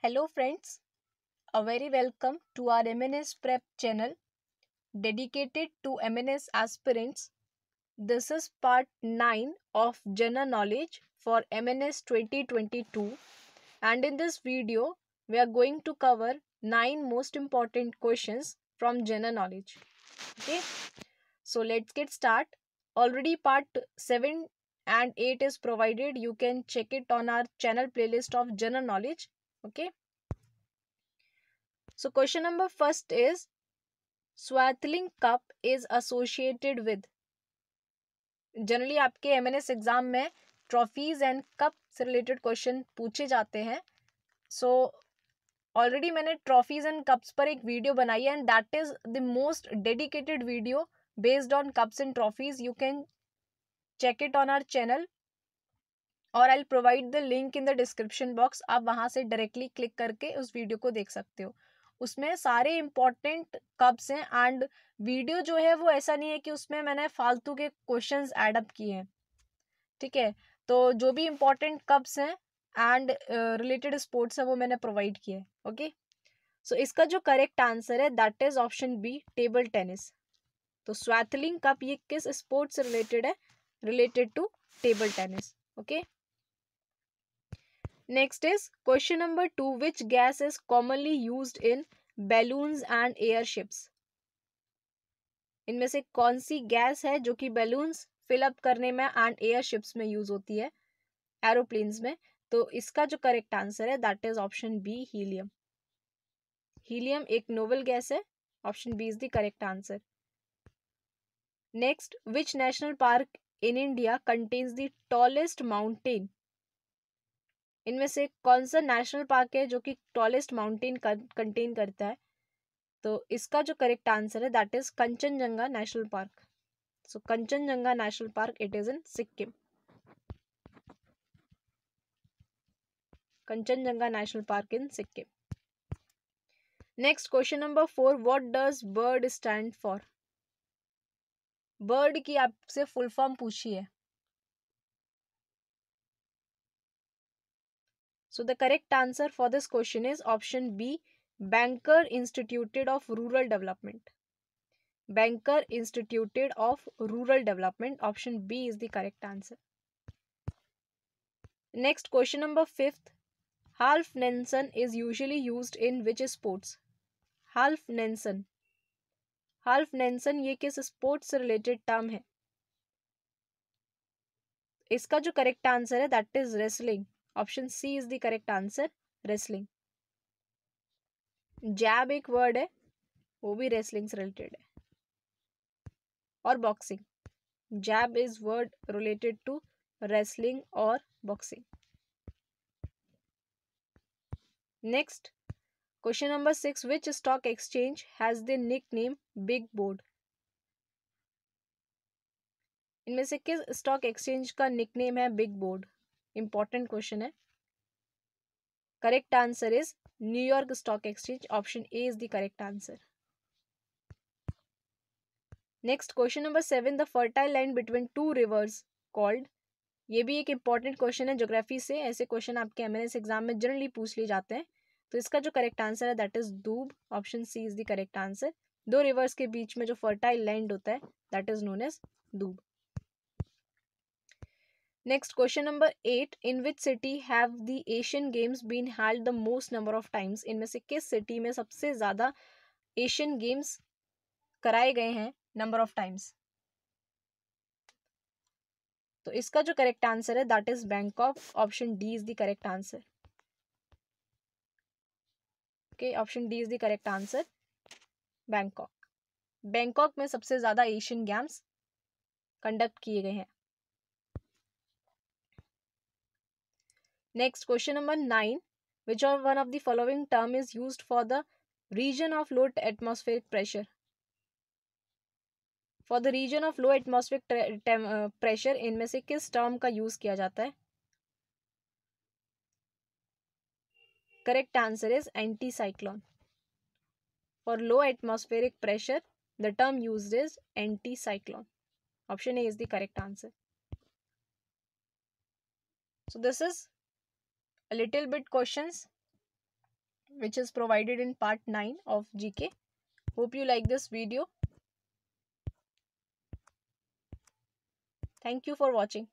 Hello friends, a very welcome to our MNS Prep channel dedicated to MNS aspirants. This is part 9 of General Knowledge for MNS 2022 and in this video we are going to cover 9 most important questions from General Knowledge. Okay, so let's get start. Already part 7 and 8 is provided. You can check it on our channel playlist of General Knowledge okay. So, question number first is swathling cup is associated with? Generally आपके एम exam में trophies and cup से related question पूछे जाते हैं। So already मैंने trophies and cups पर एक वीडियो बनाई है and that is the most dedicated video based on cups and trophies you can check it on our channel और I provide the link in the description box आप वहाँ से directly click करके उस वीडियो को देख सकते हो। उसमें सारे इंपॉर्टेंट कप्स हैं एंड वीडियो जो है वो ऐसा नहीं है कि उसमें मैंने फालतू के क्वेश्चन एडअप किए हैं। ठीक है? तो जो भी इम्पोर्टेंट कप्स हैं एंड रिलेटेड स्पोर्ट्स है वो मैंने प्रोवाइड किए ओके सो इसका जो करेक्ट आंसर है that is option B table tennis तो स्वैथलिंग कप ये किस स्पोर्ट्स से रिलेटेड है? Related to table tennis okay Next is question number two. Which gas is commonly used in balloons and airships? इनमें से कौन सी gas है जो कि बैलून्स फिलअप करने में एंड एयरशिप्स में यूज़ होती है? एरोप्लेन्स में। तो इसका जो करेक्ट आंसर है that is option B helium helium एक नोवल गैस है। Option B is the correct answer next which national park in India contains the tallest mountain इनमें से कौन सा नेशनल पार्क है जो कि टॉलेस्ट माउंटेन कंटेन करता है? तो इसका जो करेक्ट आंसर है that is Kanchenjunga national park. So Kanchenjunga national park it is in Sikkim. Kanchenjunga national park in Sikkim. Next question number four what does bird stand for bird की आपसे full form पूछी है। So the correct answer for this question is option B, Banker Instituted of Rural Development. Banker Instituted of Rural Development. Option B is the correct answer. Next question number fifth. Half Nelson is usually used in which sports? Half Nelson. Half Nelson ये किस sports से related term है इसका जो correct answer है that is wrestling option C is the correct answer wrestling jab एक word है, वो भी रेसलिंग से रिलेटेड है। और boxing jab is word related to wrestling और boxing next question number six which stock exchange has the nickname big board इनमें से किस स्टॉक एक्सचेंज का निक नेम है बिग बोर्ड इंपॉर्टेंट क्वेश्चन है। Correct answer is New York stock exchange option A is the correct answer next question number seven the fertile land between two rivers called ये भी एक important question है geography से। ऐसे question आपके MNS exam में generally पूछ लिए जाते हैं। तो इसका जो करेक्ट आंसर है that is Doab. Option C is the correct answer दो रिवर्स के बीच में जो फर्टाइल लैंड होता है that is known as Doab. Next question number eight. In which city have the Asian Games been held the most number of times? इनमें से किस सिटी में सबसे ज़्यादा एशियन गेम्स कराए गए हैं नंबर ऑफ़ टाइम्स तो इसका जो करेक्ट आंसर है that is Bangkok option D is the correct answer okay option D is the correct answer Bangkok Bangkok में सबसे ज़्यादा एशियन गेम्स कंडक्ट किए गए हैं। Next, question number 9. Which of one of the following term is used for the region of low atmospheric pressure? For the region of low atmospheric uh, pressure, इनमें से किस term का use किया जाता है? Correct answer is anticyclone. For low atmospheric pressure, the term used is anticyclone. Option A is the correct answer. So this is a little bit questions which is provided in part 9 of GK. Hope you like this video. Thank you for watching.